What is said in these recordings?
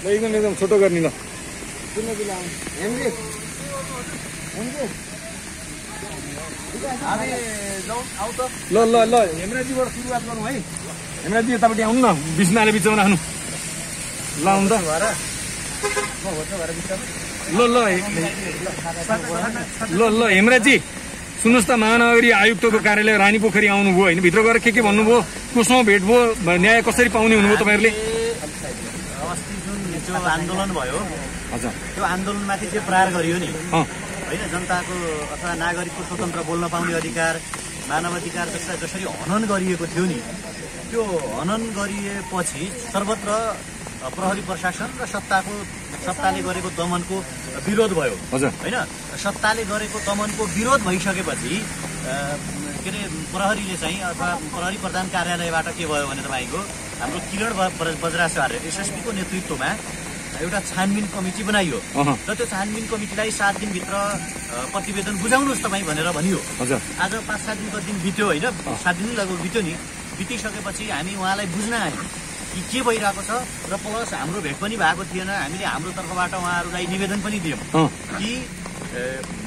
ल एकदम एकदम छोटो गर्ने ल ल ल ल। हेमराजीबाट सुरुवात गरौँ है हेमराजी यतापट्टि आउनु न बिसनाले बिचमा राख्नु ल आउनु त ल ल ल ल हेमराजी। सुन्नुहोस् त महानगरी आयुक्तको कार्यालय रानी पोखरी आउनुभयो होइन भित्र गएर के के भन्नुभयो कोसँग भेट भयो न्याय कसरी पाउने हुनुभयो तपाईँहरूले? जो आन्दोलन भयो। हजुर। त्यो आन्दोलनमाथि चाहिँ प्रहार गरियो नि। होइन जनताको अथवा नागरिकको स्वतन्त्र बोल्न पाउने अधिकार मानव अधिकार जस्ता जसरी हनन गरिएको थियो नि त्यो हनन गरिएपछि सर्वत्र प्रहरी प्रशासन र सत्ताको सत्ताले गरेको दमनको विरोध भयो। होइन सत्ताले गरेको दमनको विरोध भइसकेपछि के अरे प्रहरीले चाहिँ अथवा प्रहरी प्रधान कार्यालयबाट के भयो भने तपाईँको हाम्रो किरण बज्राचार्य एसएसपीको नेतृत्वमा एउटा छानबिन कमिटी बनाइयो। र त्यो छानबिन कमिटीलाई सात दिनभित्र प्रतिवेदन बुझाउनुहोस् तपाईँ भनेर भनियो। आज पाँच सात दिनको दिन बित्यो होइन? सात दिन लगभग बित्यो नि। बितिसकेपछि हामी उहाँलाई बुझ्न आयौँ कि के भइरहेको छ र प्लस हाम्रो भेट पनि भएको थिएन। हामीले हाम्रो तर्फबाट उहाँहरूलाई निवेदन पनि दियौँ कि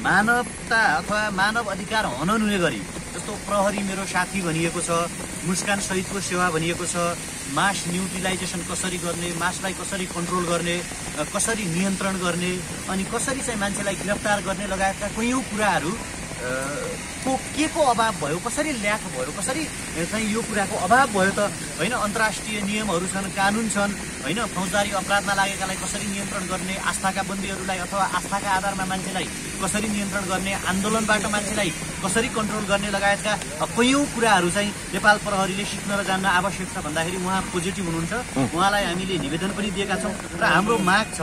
मानवता अथवा मानव अधिकार हनन हुने गरी जस्तो प्रहरी मेरो साथी भनिएको छ मुस्कान सहितको सेवा भनिएको छ मास न्युट्रिलाइजेसन कसरी गर्ने मासलाई कसरी कन्ट्रोल गर्ने कसरी नियन्त्रण गर्ने अनि कसरी चाहिँ मान्छेलाई गिरफ्तार गर्ने लगायतका कैयौँ कुराहरू को के को अभाव भयो कसरी ल्याक भयो कसरी चाहिँ यो कुराको अभाव भयो त होइन अन्तर्राष्ट्रिय नियमहरू छन् कानुन छन् होइन फौजदारी अपराधमा लागेकालाई कसरी नियन्त्रण गर्ने आस्थाका बन्दीहरूलाई अथवा आस्थाका आधारमा मान्छेलाई कसरी नियन्त्रण गर्ने आन्दोलनबाट मान्छेलाई कसरी कन्ट्रोल गर्ने लगायतका कैयौँ कुराहरू चाहिँ नेपाल प्रहरीले सिक्न र जान्न आवश्यक छ भन्दाखेरि उहाँ पोजिटिभ हुनुहुन्छ। उहाँलाई हामीले निवेदन पनि दिएका छौँ र हाम्रो माग छ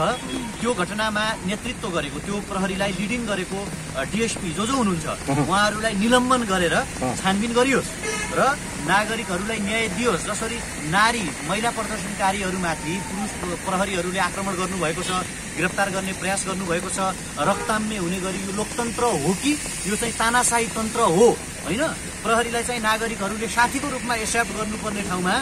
त्यो घटनामा नेतृत्व गरेको त्यो प्रहरीलाई लिडिङ गरेको डिएसपी जो जो हुनुहुन्छ उहाँहरूलाई निलम्बन गरेर छानबिन गरियोस् र नागरिकहरूलाई न्याय दियोस्। जसरी नारी महिला प्रदर्शनकारीहरूमाथि पुरुष प्रहरीहरूले आक्रमण गर्नुभएको छ गिरफ्तार गर्ने प्रयास गर्नुभएको छ रक्ताम्य हुने गरी यो लोकतन्त्र हो कि यो चाहिँ तानासाही तन्त्र हो होइन? प्रहरीलाई चाहिँ नागरिकहरूले साथीको रूपमा एक्सेप्ट गर्नुपर्ने ठाउँमा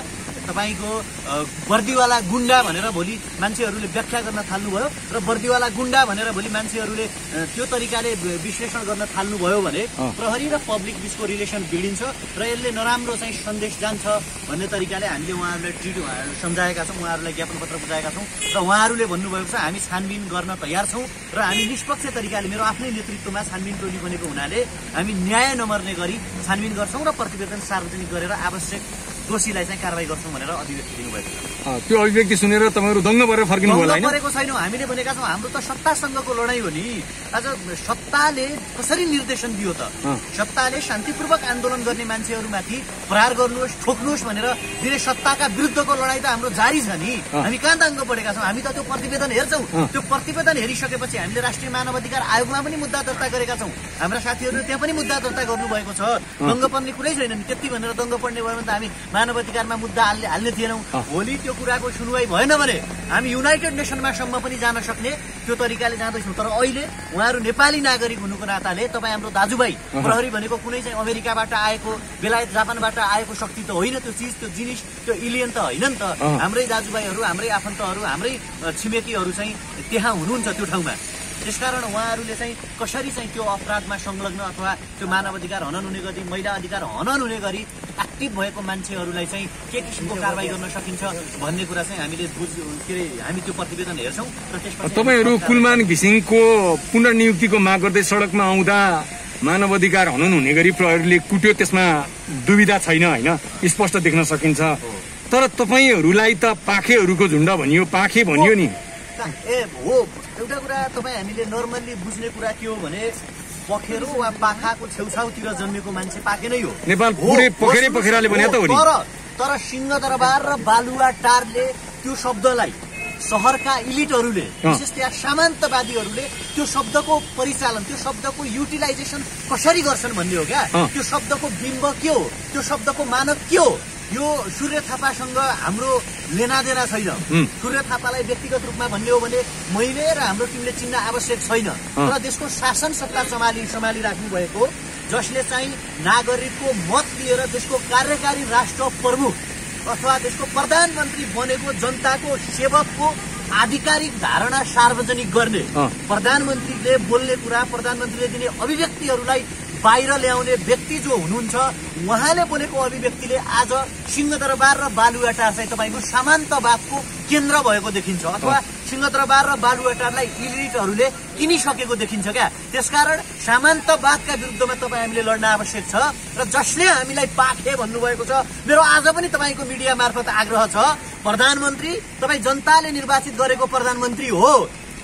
तपाईँको अ, वर्दीवाला गुन्डा भनेर भोलि मान्छेहरूले व्याख्या गर्न थाल्नुभयो र वर्दीवाला गुन्डा भनेर भोलि मान्छेहरूले त्यो तरिकाले विश्लेषण गर्न थाल्नुभयो भने प्रहरी र पब्लिक बिचको रिलेसन बिग्रिन्छ र यसले नराम्रो चाहिँ सन्देश जान्छ भन्ने तरिकाले हामीले उहाँहरूलाई ट्रिट सम्झाएका छौँ उहाँहरूलाई ज्ञापन पत्र बुझाएका छौँ र उहाँहरूले भन्नुभएको छ हामी छानबिन गर्न तयार छौँ र हामी निष्पक्ष तरिकाले मेरो आफ्नै नेतृत्वमा छानबिन टोली बनेको हुनाले हामी न्याय नमर्ने गरी छानबिन गर्छौँ र प्रतिवेदन सार्वजनिक गरेर आवश्यक दोषीलाई चाहिँ कारवाही गर्छौँ भनेर अभिव्यक्ति दिनुभएको छ। त्यो अभिव्यक्ति सुनेर तपाईँहरू दङ्ग परेर फर्किनु दङ्ग परेको छैनौँ। हामीले भनेका छौँ हाम्रो त सत्तासँगको लडाइँ हो नि। आज सत्ताले कसरी निर्देशन दियो त। सत्ताले शान्तिपूर्वक आन्दोलन गर्ने मान्छेहरूमाथि प्रहार गर्नुहोस् ठोक्नुहोस् भनेर दिने सत्ताका विरुद्धको लडाइँ त हाम्रो जारी छ नि। हामी कहाँ दङ्ग परेका छौँ? हामी त त्यो प्रतिवेदन हेर्छौँ। त्यो प्रतिवेदन हेरिसकेपछि हामीले राष्ट्रिय मानव अधिकार आयोगमा पनि मुद्दा दर्ता गरेका छौँ। हाम्रा साथीहरूले त्यहाँ पनि मुद्दा दर्ता गर्नुभएको छ। दङ्ग पर्ने कुरै छैन नि। त्यति भनेर दङ्ग पर्ने भयो भने त हामी मानव अधिकारमा मुद्दा हाल्ने हाल्ने थिएनौँ। भोलि त्यो कुराको सुनवाई भएन भने हामी युनाइटेड नेसनमा सम्म पनि जान सक्ने त्यो तरिकाले जाँदैछौँ। तर अहिले उहाँहरू नेपाली नागरिक हुनुको नाताले तपाईँ हाम्रो दाजुभाइ प्रहरी भनेको कुनै चाहिँ अमेरिकाबाट आएको बेलायत जापानबाट आएको शक्ति त होइन त्यो चिज त्यो जिनिस त्यो इलियन त होइन नि त। हाम्रै दाजुभाइहरू हाम्रै आफन्तहरू हाम्रै छिमेकीहरू चाहिँ त्यहाँ हुनुहुन्छ त्यो ठाउँमा। त्यसकारण उहाँहरूले चाहिँ कसरी चाहिँ त्यो अपराधमा संलग्न अथवा त्यो मानव अधिकार हनन हुने गरी महिला अधिकार हनन हुने गरी एक्टिभ भएको मान्छेहरूलाई चाहिँ के किसिमको कारवाही गर्न सकिन्छ भन्ने कुरा चाहिँ हामीले बुझ के अरे हामी त्यो प्रतिवेदन हेर्छौँ र त्यसपछि तपाईँहरू कुलमान घिसिङको पुनर्नियुक्तिको माग गर्दै सडकमा आउँदा मानव अधिकार हनन हुने गरी प्रहरीले कुट्यो त्यसमा दुविधा छैन होइन? स्पष्ट देख्न सकिन्छ। तर तपाईँहरूलाई त पाखेहरूको झुन्ड भनियो पाखे भनियो नि। ए हो एउटा कुरा तपाईँ हामीले नर्मल्ली बुझ्ने कुरा के हो भने पखेरो वा पाखाको छेउछाउतिर जन्मेको मान्छे पाखे नै हो नेपाल पखेराले भने त हो नि। तर तर सिंहदरबार र बालुवा टारले त्यो शब्दलाई सहरका इलिटहरूले। विशेष त्यहाँ सामन्तवादीहरूले त्यो शब्दको परिचालन त्यो शब्दको युटिलाइजेसन कसरी गर्छन् भन्ने हो क्या। त्यो शब्दको बिम्ब के हो त्यो शब्दको मानक के हो यो सूर्य थापासँग हाम्रो लेनादेना छैन। सूर्य थापालाई व्यक्तिगत रूपमा भन्ने हो भने मैले र हाम्रो टिमले चिन्न आवश्यक छैन तर देशको शासन सत्ता सम्हाली सम्हालिराख्नु भएको जसले चाहिँ नागरिकको मत लिएर देशको कार्यकारी राष्ट्र प्रमुख अथवा देशको प्रधानमन्त्री बनेको जनताको सेवकको आधिकारिक धारणा सार्वजनिक गर्ने। प्रधानमन्त्रीले बोल्ने कुरा प्रधानमन्त्रीले दिने अभिव्यक्तिहरूलाई बाहिर ल्याउने व्यक्ति जो हुनुहुन्छ उहाँले बोलेको अभिव्यक्तिले आज सिंहदरबार र बालुवाटार चाहिँ तपाईँको सामान्तवादको केन्द्र भएको देखिन्छ अथवा सिंहदरबार र बालुवाटारलाई इलिटहरूले किनिसकेको देखिन्छ क्या? त्यसकारण सामान्तवादका विरुद्धमा तपाईँ हामीले लड्न आवश्यक छ र जसले हामीलाई पाखे भन्नुभएको छ मेरो आज पनि तपाईँको मिडिया मार्फत आग्रह छ प्रधानमन्त्री तपाईँ जनताले निर्वाचित गरेको प्रधानमन्त्री हो।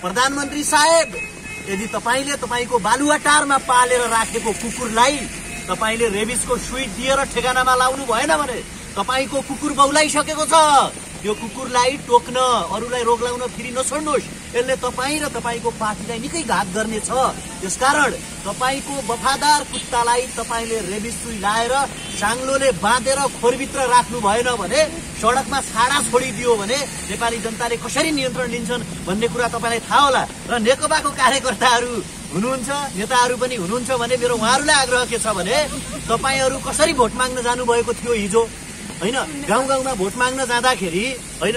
प्रधानमन्त्री साहेब यदि तपाईँले तपाईँको बालुवाटारमा पालेर राखेको कुकुरलाई तपाईँले रेबिसको सुई दिएर ठेगानामा लाउनु भएन भने तपाईँको कुकुर बौलाइसकेको छ। यो कुकुरलाई टोक्न अरूलाई रोग लाउन फेरि नछोड्नुहोस्। यसले तपाईँ र तपाईँको पार्टीलाई निकै घात गर्नेछ। त्यसकारण तपाईँको वफादार कुत्तालाई तपाईँले रेबिस सुई लाएर साङ्लोले बाँधेर खोरभित्र राख्नु भएन भने सडकमा छाडा छोडिदियो भने नेपाली जनताले कसरी नियन्त्रण लिन्छन् भन्ने कुरा तपाईँलाई थाहा होला। र नेकपाको कार्यकर्ताहरू हुनुहुन्छ नेताहरू पनि हुनुहुन्छ भने मेरो उहाँहरूलाई आग्रह के छ भने तपाईँहरू कसरी भोट माग्न जानुभएको थियो हिजो? होइन गाउँ गाउँमा भोट माग्न जाँदाखेरि होइन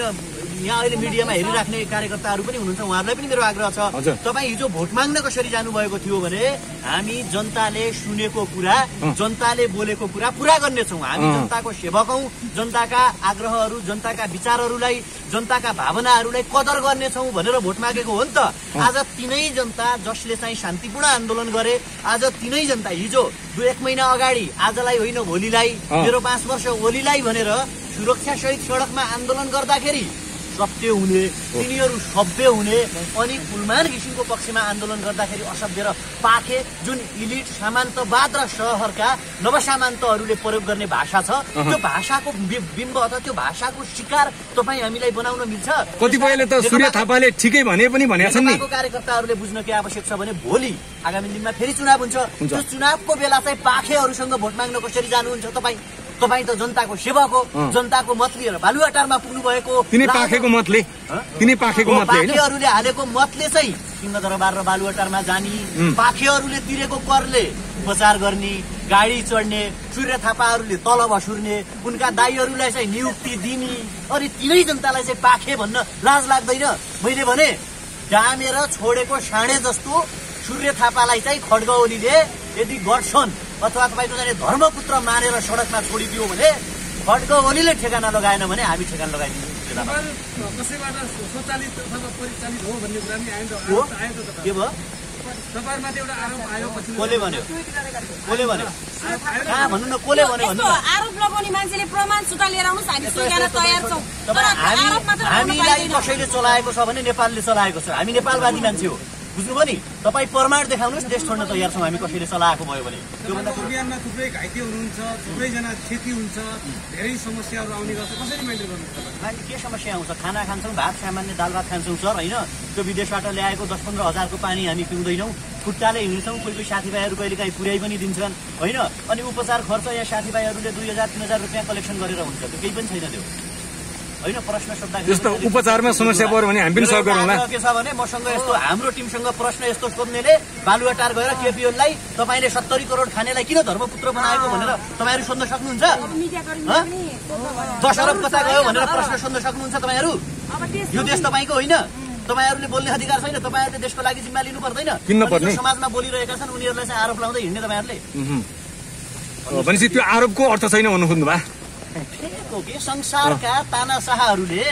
यहाँ अहिले मिडियामा हेरिराख्ने कार्यकर्ताहरू पनि हुनुहुन्छ उहाँहरूलाई पनि मेरो आग्रह छ। तपाईँ हिजो भोट माग्न कसरी जानुभएको थियो भने हामी जनताले सुनेको कुरा। जनताले बोलेको कुरा पुरा गर्नेछौँ हामी। जनताको सेवक हौँ जनताका आग्रहहरू जनताका विचारहरूलाई जनताका भावनाहरूलाई कदर गर्नेछौँ भनेर भोट मागेको हो नि त आज तिनै जनता जसले चाहिँ शान्तिपूर्ण आन्दोलन गरे आज तिनै जनता हिजो दुई एक महिना अगाडि आजलाई होइन भोलिलाई। मेरो पाँच वर्ष भोलिलाई भनेर सुरक्षा सहित सडकमा आन्दोलन गर्दाखेरि सत्य हुने तिनीहरू सभ्य हुने अनि कुलमान घिसिङको पक्षमा आन्दोलन गर्दाखेरि असभ्य र पाखे जुन इलिट सामान्तवाद र सहरका नवसामान्तहरूले प्रयोग गर्ने भाषा छ त्यो भाषाको बिम्ब अथवा त्यो भाषाको शिकार तपाईँ हामीलाई बनाउन मिल्छ? कतिपयले त सूर्य थापाले ठिकै भने पनि भनेका छन् नि कार्यकर्ताहरूले बुझ्न के आवश्यक छ भने भोलि आगामी दिनमा फेरि चुनाव हुन्छ। त्यो चुनावको बेला चाहिँ पाखेहरूसँग भोट माग्न कसरी जानुहुन्छ तपाईँ? तपाईँ त जनताको सेवक हो। जनताको मत लिएर बालुवाटारमा पुग्नु भएको पाखेको मतले तिनै पाखेको पाखेहरूले हालेको मतले चाहिँ सिंहदरबार र बालुवाटारमा जाने. पाखेहरूले तिरेको करले उपचार गर्ने गाडी चढ्ने सूर्य थापाहरूले तल भसुर्ने उनका दाईहरूलाई चाहिँ नियुक्ति दिने अनि तिनै जनतालाई चाहिँ पाखे भन्न लाज लाग्दैन मैले भने डामेर छोडेको साँडे जस्तो सूर्य थापालाई चाहिँ खड्ग ओलीले यदि गर्छन् अथवा तपाईँको जाने धर्मपुत्र मानेर सडकमा छोडिदियो भने खड्ग ओलीले ठेगाना लगाएन भने हामी ठेगाना लगाइदिन्छौँ। के भयो? तपाईँमाथि एउटा आरोप आयो पछि कसले भन्यो? कसले भन्यो? कहाँ भन्नु न कसले भन्यो भन्नु यस्तो न? आरोप लगाउने मान्छेले प्रमाण सुता लिएर आउनुहोस् हामी यस्तो- स्वीकार्न यस्तो- तयार छौँ। तर तपाईँ हामी आरोप मात्र लगाउन हामीलाई। कसैले चलाएको छ भने नेपालले चलाएको छ। हामी नेपालवादी मान्छे हो। बुझ्नुभयो नि तपाईँ प्रमाण देखाउनुहोस् देश छोड्न तयार छौँ। हामी कसैले चलाएको भयो भने। त्योभन्दा अभियानमा थुप्रै घाइते हुनुहुन्छ थुप्रैजना क्षति हुन्छ धेरै समस्याहरू आउने गर्छ। कसरी मेन्टेन गर्नुहुन्छ के समस्या आउँछ? खाना खान्छौँ भात सामान्य दाल भात खान्छौँ सर होइन? त्यो विदेशबाट ल्याएको दस पन्ध्र हजारको पानी हामी पिउँदैनौँ। खुट्टाले हिँड्छौँ कोही कोही साथीभाइहरू कहिले काहीँ पुर्याइ पनि दिन्छन् होइन? अनि उपचार खर्च यहाँ साथीभाइहरूले दुई हजार तिन हजार रुपियाँ कलेक्सन गरेर हुन्छ। त्यो केही पनि छैन त्यो। होइन प्रश्न सोद्धाखेरि यस्तो उपचारमा समस्या पऱ्यो भने हामी पनि सहयोग गरौँला। के छ भने मसँग यस्तो हाम्रो टिमसँग प्रश्न यस्तो सोध्नेले बालुवाटार गएर केपिओललाई तपाईँले सत्तरी करोड खानेलाई किन धर्मपुत्र बनाएको भनेर तपाईँहरू सोध्न सक्नुहुन्छ? भयो। दस अरब कता गयो भनेर प्रश्न सोध्न सक्नुहुन्छ तपाईँहरू? यो देश तपाईँको होइन। तपाईँहरूले बोल्ने अधिकार छैन तपाईँहरूले देशको लागि जिम्मा लिनु पर्दैन। समाजमा बोलिरहेका छन् उनीहरूलाई चाहिँ आरोप लाउँदै हिँड्ने तपाईँहरूले। भनेपछि त्यो आरोपको अर्थ छैन भन्नु खोज्नुभयो ठिक हो कि संसारका तानासाहरूले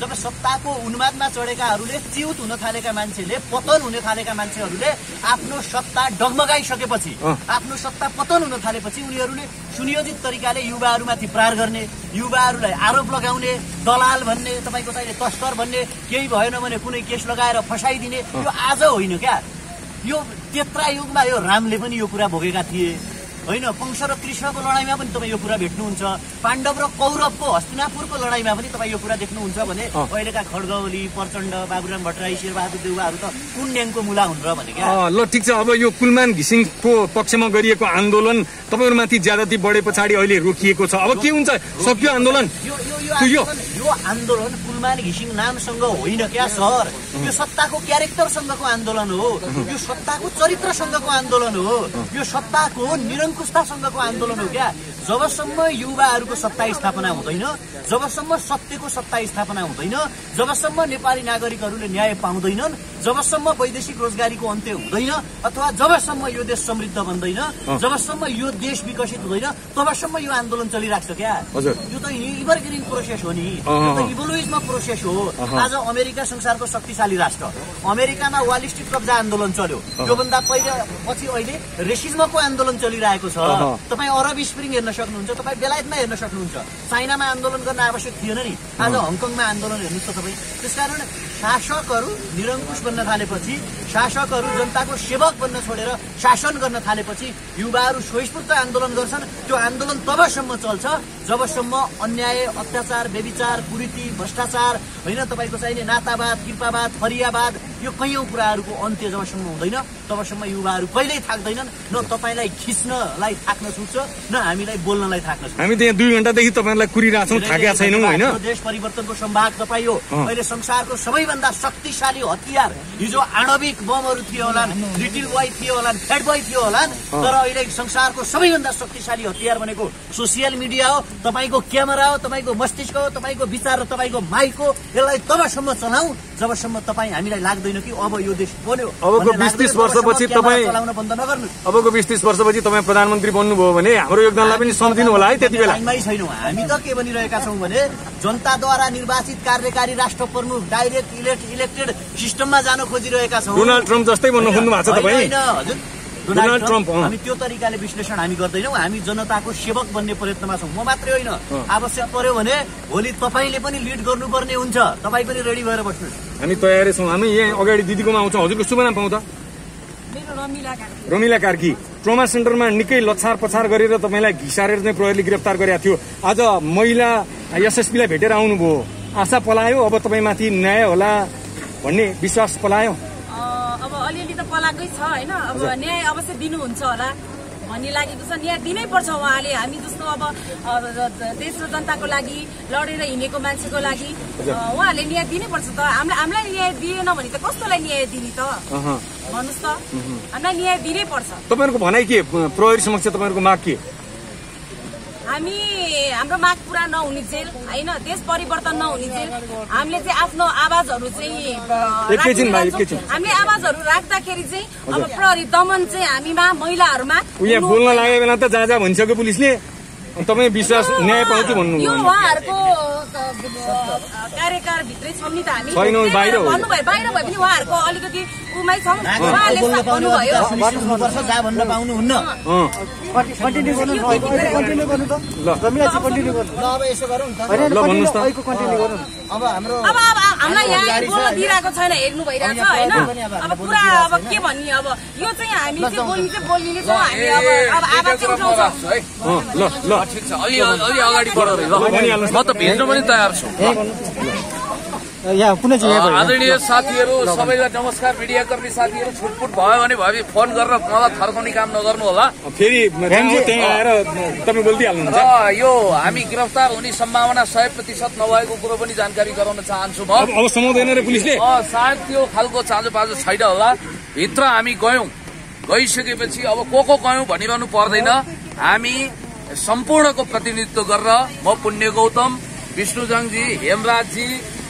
जब सत्ताको उन्मादमा चढेकाहरूले च्युत हुन थालेका मान्छेले पतन हुन थालेका मान्छेहरूले आफ्नो सत्ता डगमगाइसकेपछि। आफ्नो सत्ता पतन हुन थालेपछि उनीहरूले सुनियोजित तरिकाले युवाहरूमाथि प्रहार गर्ने युवाहरूलाई आरोप लगाउने दलाल भन्ने तपाईँको चाहिने तस्कर भन्ने केही भएन भने कुनै केस लगाएर फसाइदिने यो आज होइन क्या? यो तेत्रा युगमा यो रामले पनि यो कुरा भोगेका थिए। होइन कंस र कृष्णको लडाइँमा पनि तपाईँ यो कुरा भेट्नुहुन्छ। पाण्डव र कौरवको हस्तिनापुरको लडाइँमा पनि तपाईँ यो कुरा देख्नुहुन्छ भने। अहिलेका खड्गौली प्रचण्ड बाबुराम भट्टराई शेरबहादुर देउवाहरू त कुन न्याङको मुला हुन् र भने क्या ल ठिक छ अब यो कुलमान घिसिङको पक्षमा गरिएको आन्दोलन तपाईँहरूमाथि ज्यादती बढे पछाडि अहिले रोकिएको छ। अब के हुन्छ? सकियो आन्दोलन यो आन्दोलन कुलमान घिसिङ नामसँग होइन क्या सर? यो सत्ताको क्यारेक्टरसँगको आन्दोलन हो। यो सत्ताको चरित्रसँगको आन्दोलन हो। यो सत्ताको निरङ्कुशतासँगको आन्दोलन हो क्या। जबसम्म युवाहरूको सत्ता स्थापना हुँदैन जबसम्म सत्यको सत्ता स्थापना हुँदैन जबसम्म नेपाली नागरिकहरूले न्याय पाउँदैनन् जबसम्म वैदेशिक रोजगारीको अन्त्य हुँदैन अथवा जबसम्म यो देश समृद्ध बन्दैन जबसम्म यो देश विकसित हुँदैन तबसम्म यो आन्दोलन चलिरहेको छ क्या। यो त इभरग्रिन प्रोसेस हो नि। यो। त प्रोसेस हो। आज अमेरिका संसारको शक्तिशाली राष्ट्र। अमेरिकामा वाल स्ट्रिट कब्जा आन्दोलन चल्यो। योभन्दा पहिले पछि अहिले रेसिजमको आन्दोलन चलिरहेको छ। तपाईँ अरब स्प्रिङ हेर्न सक्नुहुन्छ तपाईँ बेलायतमा हेर्न सक्नुहुन्छ। चाइनामा आन्दोलन गर्न आवश्यक थिएन नि। आज हङकङमा आन्दोलन हेर्नुहोस् त तपाईँ। त्यसकारण शासकहरू निरङ्कुश बन्न थालेपछि शासकहरू जनताको सेवक बन्न छोडेर शासन गर्न थालेपछि युवाहरू स्वस्फूर्त आन्दोलन गर्छन्। त्यो आन्दोलन तबसम्म चल्छ। जबसम्म अन्याय अत्याचार व्यविचार कुरीति भ्रष्टाचार होइन तपाईँको चाहिने नातावाद कृपावाद फरियावाद यो कैयौँ कुराहरूको अन्त्य जबसम्म हुँदैन तबसम्म युवाहरू कहिल्यै थाक्दैनन् न तपाईँलाई खिच्नलाई थाक्न छुट्छ न हामीलाई बोल्नलाई थाक्न छुट्छ हामी त यहाँ दुई घन्टादेखि तपाईँहरूलाई कुरिरहेको छौँ थाकेका छैनौँ होइन? देश परिवर्तनको सम्भाग तपाईँ हो। अहिले संसारको सबैभन्दा शक्तिशाली हतियार हिजो आणविक बमहरू थियो होलान् लिटिल बोय थियो होलान् फ्याट बोय थियो होलान् तर अहिले संसारको सबैभन्दा शक्तिशाली हतियार भनेको सोसियल मिडिया हो तपाईँको क्यामेरा हो तपाईँको मस्तिष्क हो तपाईँको विचार हो तपाईँको माइक हो यसलाई तबसम्म चलाऊ जबसम्म तपाईँ हामीलाई लाग्दैन कि अब यो देश बन्यो अबको भन्ने 20 लाग्दैन, वर्षपछि तपाईँ- चलाउन बन्द नगर्नु अबको बिस तिस वर्षपछि तपाईँ प्रधानमन्त्री बन्नुभयो भने हाम्रो योगदानलाई पनि सम्झिनु होला है त्यति बेला। छैनौँ। हामी त के भनिरहेका छौँ भने जनताद्वारा निर्वाचित कार्यकारी राष्ट्र प्रमुख डाइरेक्ट इलेक्ट इलेक्टेड सिस्टममा जान खोजिरहेका छौँ। डोनाल्ड ट्रम्प जस्तै बन्न खोज्नु भएको छ तपाईँ। हजुर। Donald Trump. हामी त्यो तरिकाले विश्लेषण हामी गर्दैनौँ। हामी जनताको सेवक बन्ने प्रयत्नमा छौँ। म मात्रै होइन। आवश्यक पर्यो भने भोलि तपाईँले पनि लिड गर्नुपर्ने हुन्छ। तपाईँ पनि रेडी भएर बस्नुहोस्। हामी तयारै छौँ। हामी यहाँ अगाडि दिदीकोमा आउँछौँ। हजुरको शुभ नाम मेरो रमिला कार्की। रमिला कार्की। ट्रमा सेन्टरमा निकै लछार पछार गरेर तपाईँलाई घिसारेर चाहिँ प्रहरीले गिरफ्तार गरेका थियो। आज महिला एसएसपीलाई भेटेर आउनुभयो। आशा पलायो। अब तपाईँमाथि न्याय होला भन्ने विश्वास पलायो। अलिअलि त पलाएकै छ होइन? अब न्याय अवश्य दिनुहुन्छ होला भन्ने लागेको छ। न्याय दिनै पर्छ उहाँले। हामी जस्तो अब देश र जनताको लागि लडेर हिँडेको मान्छेको लागि उहाँहरूले न्याय दिनै पर्छ त। हामीलाई हामीलाई न्याय दिएन भने त कस्तोलाई न्याय दिने त। भन्नुहोस् त। हामीलाई न्याय दिनै पर्छ तपाईँहरूको भनाइ के? प्रहरी समक्ष तपाईँहरूको माग के? हामी हाम्रो माग पुरा नहुने जेल होइन देश परिवर्तन नहुने जेल हामीले चाहिँ आफ्नो आवाजहरू चाहिँ। हामीले आवाजहरू राख्दाखेरि चाहिँ अब प्रहरी दमन चाहिँ हामीमा महिलाहरूमा बोल्न। लागेको बेला त जहाँ भनिसक्यो पुलिसले तपाईँ विश्वास न्याय पाउँछ भन्नु यो उहाँहरूको अ, कार्यकाल भित्रै छौँ नि त हामी। छैन, बाहिर हो। भन्नुभयो बाहिर भए पनि उहाँहरूको अलिकति उमै छौँ। भन्नुभयो। भन्न पाउनुहुन्न। हामीलाई यहाँ बोल्न? दिइरहेको छैन हेर्नु भइरहेको छ होइन? अब पुरा अब के भन्ने अब यो चाहिँ हामी चाहिँ बोल्ने चाहिँ बोल्ने नै छौँ हामी अब अब आवाज चाहिँ उठाउँछौँ। अँ, ल ल। ठिक छ अलि अलि अगाडि बढाउँ ल भनिहाल्नुहोस् म त भेट्न पनि तयार छु आदरणीय साथीहरू सबैलाई नमस्कार मिडियाकर्मी साथीहरू छुटपुट भयो भने भयो फोन गरेर मलाई थर्काउने काम नगर्नु होला फेरि यो हामी गिरफ्तार हुने सम्भावना सय प्रतिशत नभएको कुरो पनि जानकारी गराउन चाहन्छु म अब अब समाउँदैन रे पुलिसले अ, सायद त्यो खालको चाँजो पाँजो छैन होला भित्र हामी गयौँ गइसकेपछि अब को को गयौँ भनिरहनु पर्दैन हामी सम्पूर्णको प्रतिनिधित्व गरेर म पुण्य गौतम विष्णुजङजी हेमराजजी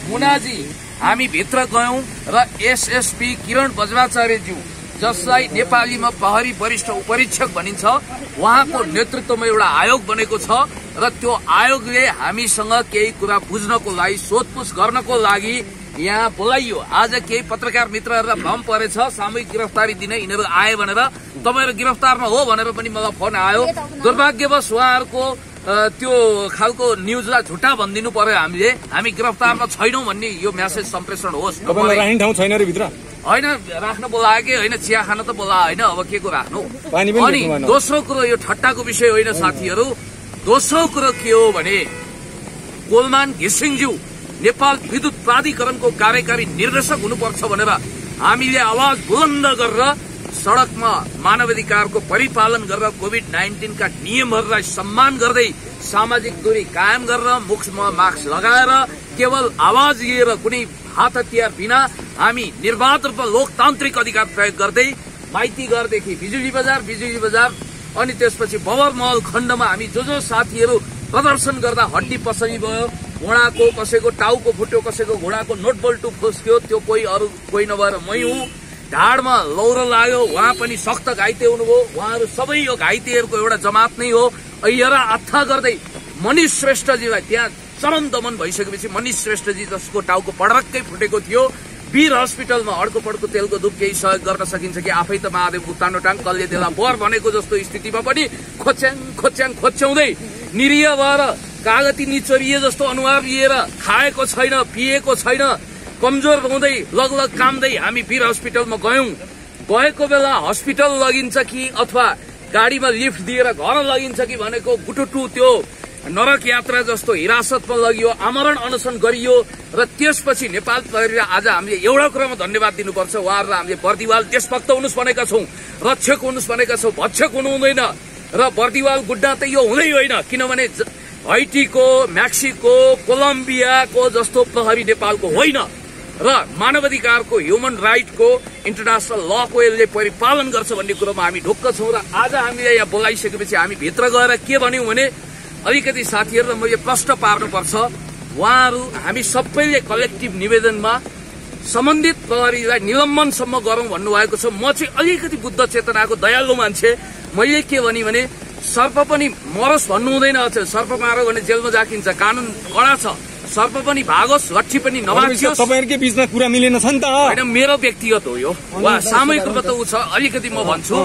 मुनाजी हामी भित्र गयौँ र एसएसपी किरण बज्राचार्यज्यू जसलाई नेपालीमा प्रहरी वरिष्ठ उपरीक्षक भनिन्छ उहाँको नेतृत्वमा एउटा आयोग बनेको छ र त्यो आयोगले हामीसँग केही कुरा बुझ्नको लागि सोधपुछ गर्नको लागि यहाँ बोलाइयो आज केही पत्रकार मित्रहरूलाई भ्रम परेछ सामूहिक गिरफ्तारी दिने यिनीहरू आए भनेर। तपाईँहरू गिरफ्तारमा हो भनेर पनि मलाई फोन आयो। दुर्भाग्यवश उहाँहरूको त्यो खालको न्युजलाई झुटा भनिदिनु पर्यो हामीले। हामी गिरफ्तारमा छैनौँ भन्ने यो म्यासेज सम्प्रेषण होस्। होइन राख्न बोलायो कि होइन चिया खान त बोलायो होइन अब के को राख्नु? अनि। दोस्रो कुरो यो ठट्टाको विषय होइन साथीहरू। दोस्रो कुरो के हो भने गोलमान घिसिङज्यू नेपाल विद्युत प्राधिकरणको कार्यकारी निर्देशक हुनुपर्छ भनेर हामीले आवाज बुलन्द गरेर सड़कमा मानवाधिकारको परिपालन गरेर कोविड नाइन्टिनका नियमहरूलाई सम्मान गर्दै सामाजिक दूरी कायम गरेर मुखमा मास्क लगाएर केवल आवाज लिएर कुनै हात हतियार बिना हामी निर्वाध रूपमा लोकतान्त्रिक अधिकार प्रयोग गर्दै माइतीघरदेखि बिजुली बजार बिजुली बजार अनि त्यसपछि बबर महल खण्डमा हामी जो जो साथीहरू प्रदर्शन गर्दा हड्डी पसली भयो घोडाको कसैको टाउको फुट्यो कसैको घोडाको नोटबल्टु फुस्क्यो त्यो कोही अरू कोही नभएर मै हुँ ढाडमा लौरो लाग्यो उहाँ पनि सख्त घाइते हुनुभयो। उहाँहरू सबै यो घाइतेहरूको एउटा जमात नै हो। ऐरा आत्था गर्दै मनिष श्रेष्ठजीलाई त्यहाँ चरम दमन भइसकेपछि मनिष श्रेष्ठजी जसको टाउको पडरक्कै फुटेको थियो। वीर हस्पिटलमा अड्को पड्को तेलको दुप केही सहयोग गर्न सकिन्छ कि? आफै त महादेव उत्तानो टाङ कसले त्यसलाई बर भनेको जस्तो स्थितिमा पनि खोच्याङ खोच्याङ खोच्याउँदै निरीह भएर कागती निचोरिए जस्तो अनुहार लिएर खाएको छैन पिएको छैन कमजोर हुँदै लगलग कामदै हामी वीर हस्पिटलमा गयौं। गएको बेला हस्पिटल लगिन्छ कि अथवा गाडीमा लिफ्ट दिएर घर लगिन्छ कि भनेको गुटुटु त्यो नरक यात्रा जस्तो हिरासतमा लगियो आमरण अनसन गरियो र त्यसपछि नेपाल प्रहरी आज हामीले एउटा कुरामा धन्यवाद दिनुपर्छ। उहाँहरूलाई हामीले बर्दिवाल देशभक्त हुनुहोस् भनेका छौँ रक्षक हुनुहोस् भनेका छौँ भक्षक हुनु हुँदैन र बर्दिवाल गुड्डा त यो हुँदै होइन किनभने हैटीको म्याक्सिको कोलम्बियाको जस्तो प्रहरी नेपालको होइन। र मानवाधिकारको ह्युमन राइटको इन्टरनेसनल लको यसले परिपालन गर्छ भन्ने कुरोमा हामी ढुक्क छौँ र आज हामीले यहाँ बोलाइसकेपछि हामी भित्र गएर के भन्यौँ भने अलिकति साथीहरूलाई मैले प्रश्न पार्नुपर्छ। उहाँहरू हामी सबैले कलेक्टिभ निवेदनमा सम्बन्धित प्रहरीलाई निलम्बनसम्म गरौँ भन्नुभएको छ। म चाहिँ अलिकति बुद्ध चेतनाको दयालु मान्छे। मैले के भने सर्प पनि मरोस् भन्नु हुँदैन सर्प मारो भने जेलमा जाकिन्छ। कानुन कडा छ। सर्प पनि भागोस् लट्ठी पनि नभागियोस्। तपाईँहरूकै बिचमा कुरा मिलेन छ नि त। होइन मेरो व्यक्तिगत हो यो। वा सामूहिक रूपमा त ऊ छ। अलिकति म भन्छु।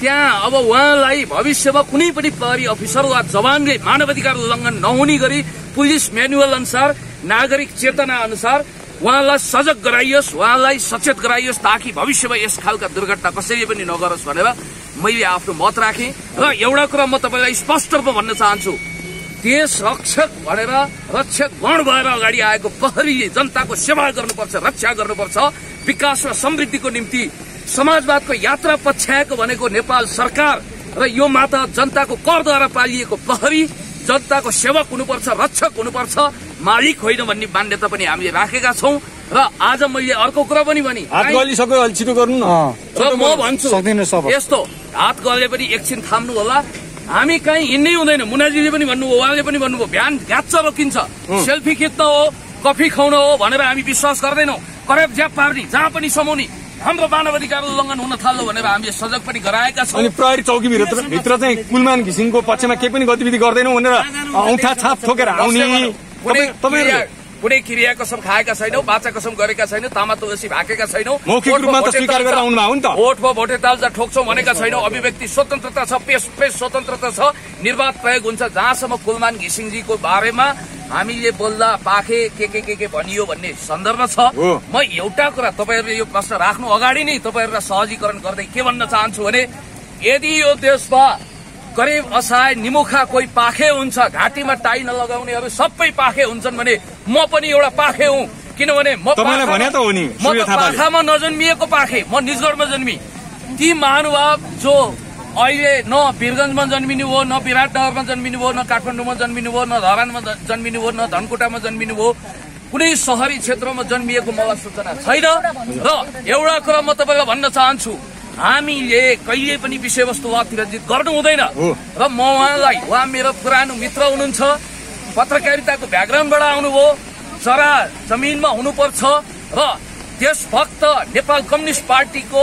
त्यहाँ अब उहाँलाई भविष्यमा कुनै पनि प्रहरी अफिसर वा जवानले मानवाधिकार उल्लङ्घन नहुने गरी पुलिस म्यानुअल अनुसार नागरिक चेतना अनुसार उहाँलाई सजग गराइयोस् उहाँलाई सचेत गराइयोस् ताकि भविष्यमा यस खालका दुर्घटना कसैले पनि नगरोस् भनेर मैले आफ्नो मत राखेँ र एउटा कुरा म तपाईँलाई स्पष्ट रूपमा भन्न चाहन्छु। देश रक्षक भनेर रक्षक गण भएर अगाडि आएको प्रहरीले जनताको सेवा गर्नुपर्छ रक्षा गर्नुपर्छ विकास र समृद्धिको निम्ति समाजवादको यात्रा पछ्याएको भनेको नेपाल सरकार र यो माता जनताको करद्वारा पालिएको प्रहरी जनताको सेवक हुनुपर्छ रक्षक हुनुपर्छ मालिक होइन भन्ने मान्यता पनि हामीले राखेका छौँ र आज मैले अर्को कुरा पनि भने हात गलिसक्यो अलि छिटो गर्नु न। र म भन्छु सक्दिनँ सब। यस्तो हात गले पनि एकछिन थाम्नु होला। हामी कहीँ हिँड्नै हुँदैन। मुनाजीले पनि भन्नुभयो उहाँले पनि भन्नुभयो बिहान घ्याच्च रोकिन्छ। सेल्फी खिच्न हो कफी खुवाउन हो भनेर हामी विश्वास गर्दैनौँ। करेब ज्याप पार्ने जहाँ पनि समाउने हाम्रो मानव अधिकार उल्लङ्घन हुन थाल्यो भनेर हामीले सजग पनि गराएका छौँ। अनि प्रहरी चौकी भित्र भित्र चाहिँ कुलमान घिसिङको पक्षमा केही पनि गतिविधि गर्दैनौँ भनेर औँठा छाप ठोकेर आउने। कुनै क्रिया- कसम खाएका छैनौँ बाचा कसम गरेका छैनौँ तामा तुलसी भाकेका छैनौँ। भोटमा भोटे ताल्जा- ठोक्छौँ भनेका छैनौँ। अभिव्यक्ति स्वतन्त्रता छ पेस पेस स्वतन्त्रता छ। निर्वाध प्रयोग हुन्छ। जहाँसम्म कुलमान घिसिङजीको बारेमा हामीले बोल्दा पाखे के के के के भनियो भन्ने सन्दर्भ छ। म एउटा कुरा तपाईँहरूले यो प्रश्न राख्नु अगाडि नै तपाईँहरूलाई सहजीकरण गर्दै के भन्न चाहन्छु भने यदि यो देशमा गरिब असहाय निमुखा कोही पाखे हुन्छ घाँटीमा टाई नलगाउनेहरू सबै पाखे हुन्छन् भने म पनि एउटा पाखे हुँ। किनभने म म। पाखामा नजन्मिएको पाखे म निजगढमा जन्मी। ती महानुभाव जो अहिले न वीरगञ्जमा जन्मिनु हो न विराटनगरमा जन्मिनु हो न काठमाडौँमा जन्मिनु हो न धरानमा जन्मिनु हो न धनकुटामा जन्मिनु हो कुनै सहरी क्षेत्रमा जन्मिएको मलाई सूचना छैन। र एउटा कुरा म तपाईँलाई भन्न चाहन्छु हामीले कहिले पनि विषयवस्तु अतिरञ्जित गर्नु हुँदैन। र म उहाँलाई उहाँ मेरो पुरानो मित्र हुनुहुन्छ। पत्रकारिताको ब्याकग्राउन्डबाट आउनुभयो। जरा जमिनमा हुनुपर्छ र देशभक्त नेपाल कम्युनिस्ट पार्टीको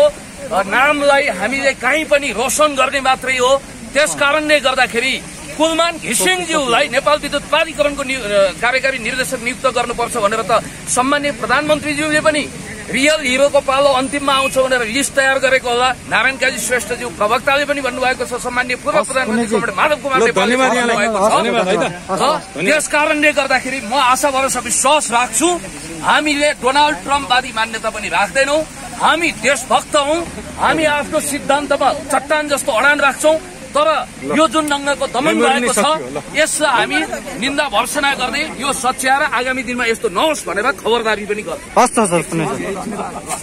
नामलाई हामीले कहीँ पनि रोशन गर्ने मात्रै हो। त्यस कारणले गर्दाखेरि कुलमान घिसिङज्यूलाई नेपाल विद्युत प्राधिकरणको कार्यकारी निर्देशक नियुक्त गर्नुपर्छ भनेर त सम्मान्य प्रधानमन्त्रीज्यूले पनि रियल हिरोको पालो अन्तिममा आउँछ भनेर लिस्ट तयार गरेको होला। नारायण काजी श्रेष्ठज्यू प्रवक्ताले पनि भन्नुभएको छ सम्मान्य पूर्व प्रधानमन्त्री माधव कुमार त्यस कारणले गर्दाखेरि म आशा भरोसा विश्वास राख्छु हामीले डोनाल्ड ट्रम्पवादी मान्यता पनि राख्दैनौ। हामी देशभक्त हौ। हामी आफ्नो सिद्धान्तमा चट्टान जस्तो अडान राख्छौ। तर यो जुन ढङ्गको दमन भएको छ। यसलाई हामी निन्दा भर्सना गर्दै यो सच्याएर आगामी दिनमा यस्तो नहोस् भनेर खबरदारी पनि गर्छौँ।